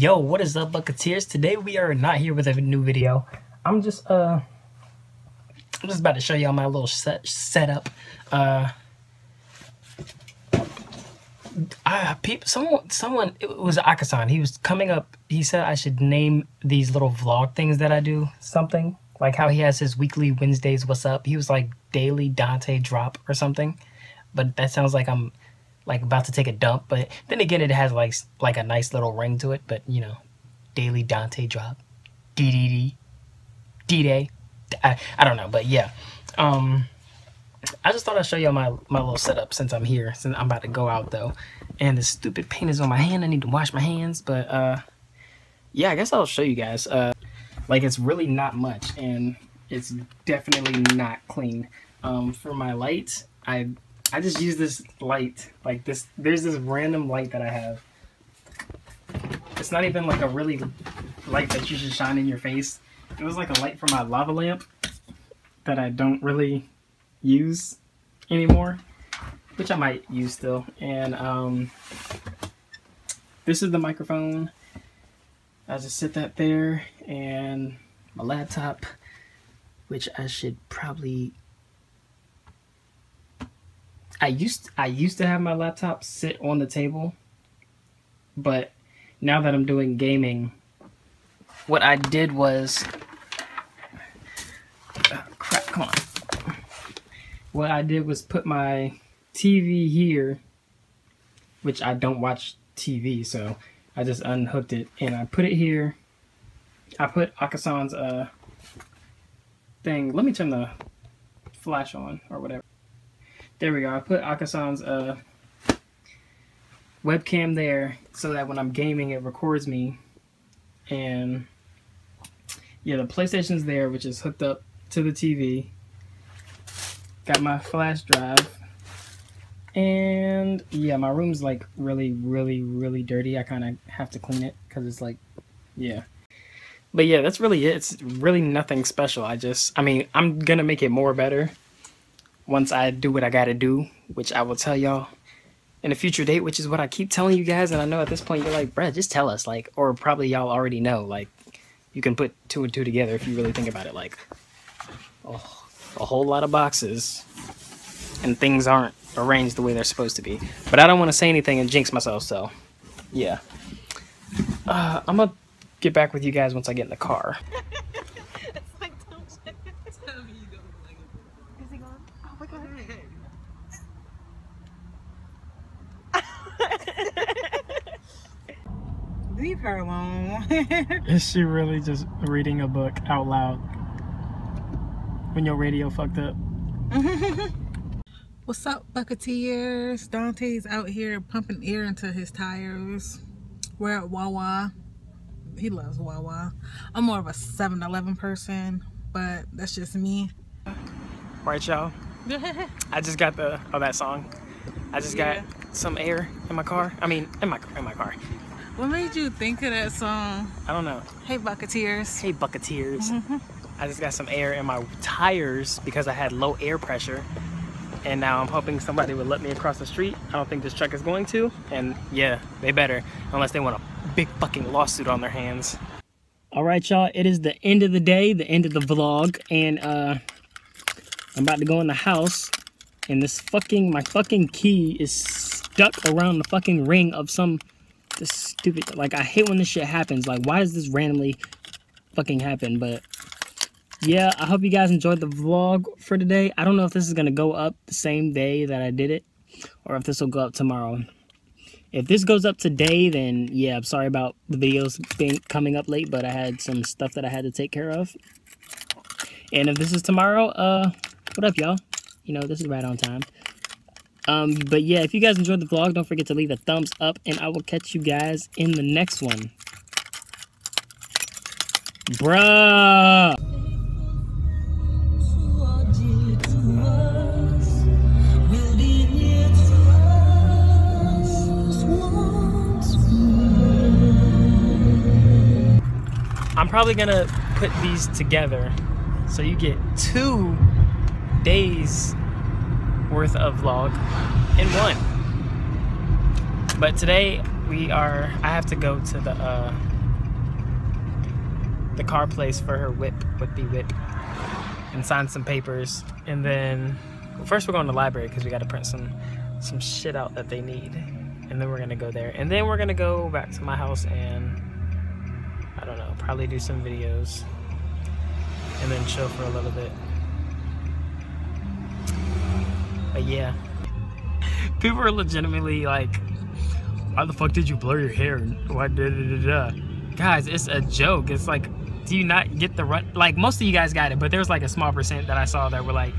Yo, what is up, Bucketeers? Today we are not here with a new video. I'm just uh, I'm just about to show y'all my little set setup. Uh, I people someone someone it was Akasan. He was coming up. He said I should name these little vlog things that I do something like how he has his weekly Wednesdays. What's up? He was like daily Dontai drop or something, but that sounds like I'm like about to take a dump. But then again, it has like like a nice little ring to it. But you know, daily Dontai drop, D D D, D Day. I, I don't know, but yeah. Um, I just thought I'd show you my my little setup since I'm here. Since I'm about to go out though, and the stupid paint is on my hand. I need to wash my hands, but uh, yeah, I guess I'll show you guys. Uh, like it's really not much, and it's definitely not clean. Um, for my lights, I I just use this light like this. There's this random light that I have. It's not even like a really light that you should shine in your face. It was like a light from my lava lamp that I don't really use anymore, which I might use still. And um, this is the microphone. I just sit that there and my laptop, which I should probably. I used I used to have my laptop sit on the table, but now that I'm doing gaming, what I did was oh, crap. Come on what I did was put my TV here, which I don't watch TV, so I just unhooked it and I put it here. I put Akasan's uh thing. Let me turn the flash on or whatever. There we go. I put Akasan's uh webcam there so that when I'm gaming it records me. And yeah the PlayStation's there which is hooked up to the TV got my flash drive. And yeah my room's like really really really dirty. I kind of have to clean it because it's like yeah. But yeah that's really it. It's really nothing special. I just i mean i'm gonna make it more better once i do what i gotta do which i will tell y'all in a future date which is what i keep telling you guys and i know at this point you're like brad just tell us like or probably y'all already know like you can put two and two together if you really think about it like oh a whole lot of boxes and things aren't arranged the way they're supposed to be. But I don't want to say anything and jinx myself, so yeah. Uh, I'm gonna get back with you guys once I get in the car. Leave her alone. Is she really just reading a book out loud? when your radio fucked up. What's up, Bucketeers? Dontai's out here pumping air into his tires. We're at Wawa. He loves Wawa. I'm more of a 7-Eleven person, but that's just me. Right, y'all? I just got the, oh, that song. I just yeah. got some air in my car. I mean, in my, in my car. What made you think of that song? I don't know. Hey, Bucketeers. Hey, Bucketeers. I just got some air in my tires because I had low air pressure. And now I'm hoping somebody would let me across the street. I don't think this truck is going to. And yeah, they better, unless they want a big fucking lawsuit on their hands. All right, y'all, it is the end of the day, the end of the vlog. And uh, I'm about to go in the house. And this fucking, my fucking key is stuck around the fucking ring of some, stupid, like I hate when this shit happens. Like, why does this randomly fucking happen? But yeah, I hope you guys enjoyed the vlog for today. I don't know if this is to go up the same day that I did it or if this will go up tomorrow. If this goes up today, then yeah, I'm sorry about the videos being coming up late, but I had some stuff that I had to take care of. And if this is tomorrow, uh, what up, y'all? You know, this is right on time. Um, but yeah, if you guys enjoyed the vlog, don't forget to leave a thumbs up, and I will catch you guys in the next one. Bruh! I'm probably gonna put these together so you get two days worth of vlog in one. But today we are. I have to go to the uh, the car place for her whip, whippy whip, and sign some papers. And then well, first we're going to the library because we got to print some some shit out that they need. And then we're gonna go there. And then we're gonna go back to my house and I don't know, probably do some videos and then chill for a little bit. But yeah. People are legitimately like, why the fuck did you blur your hair? Why da da da da? Guys, it's a joke. It's like, do you not get the run? Like, most of you guys got it, but there's like a small percent that I saw that were like,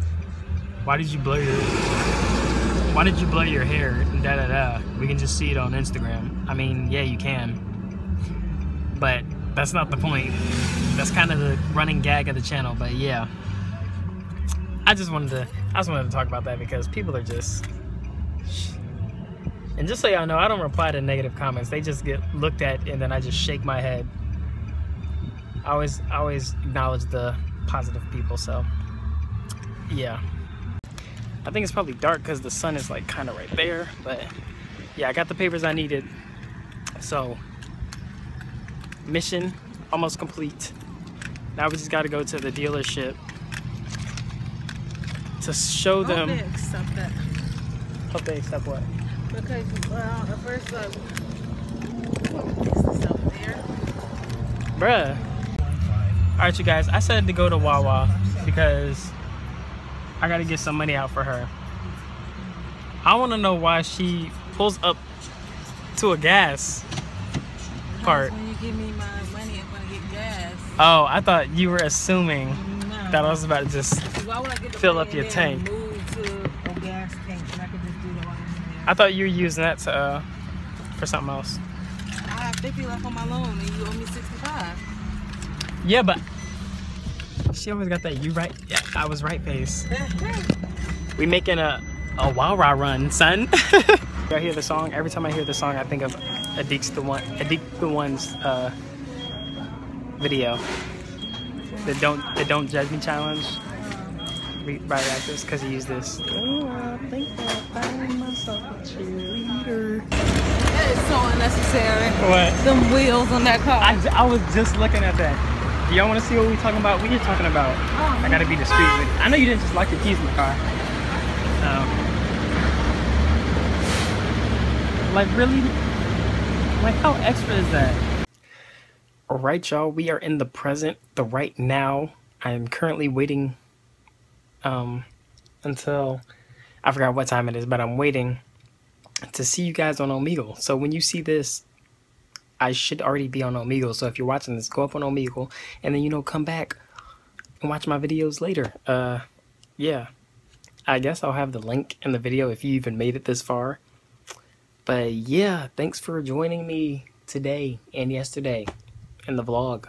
why did you blur your why did you blur your hair? Da da da. We can just see it on Instagram. I mean, yeah, you can. But that's not the point. That's kind of the running gag of the channel. But yeah, I just wanted to. I just wanted to talk about that because people are just. And just so y'all know, I don't reply to negative comments. They just get looked at, and then I just shake my head. I always, I always acknowledge the positive people. So, yeah. I think it's probably dark because the sun is like kind of right there. But yeah, I got the papers I needed. So mission almost complete. Now we just got to go to the dealership to show them. Hope they accept that. Hope they accept what? Because well, at first uh, like, up? Bruh. Alright, you guys. I said to go to Wawa because I gotta get some money out for her. I wanna know why she pulls up to a gas part. When you give me my money, I'm gonna get gas. Oh, I thought you were assuming That I was about to just. Why would I get the fill up your tank. Move to a gas tank I could just do the one in I thought you were using that to uh, for something else. I have 50 left on my loan and you owe me 65. Yeah, but she always got that you right. Yeah, I was right face. We making a a Wawa run, son. I hear the song. Every time I hear the song, I think of Adik the one, Adik the one's uh, video. The don't the don't judge me challenge. Re- Right like this because he used this. Oh, I think I'll find myself a cheerleader. That is so unnecessary. What? Them wheels on that car. I, I was just looking at that. Do y'all want to see what we talking about? We are talking about. I gotta be discreet with. I know you didn't just lock your keys in the car. Um, like really? Like how extra is that? Alright y'all, we are in the present, the right now. I am currently waiting um until I forgot what time it is, but I'm waiting to see you guys on Omegle. So when you see this, I should already be on Omegle. So if you're watching this, go up on Omegle and then you know come back and watch my videos later. Uh yeah. I guess I'll have the link in the video if you even made it this far. But yeah, thanks for joining me today and yesterday in the vlog.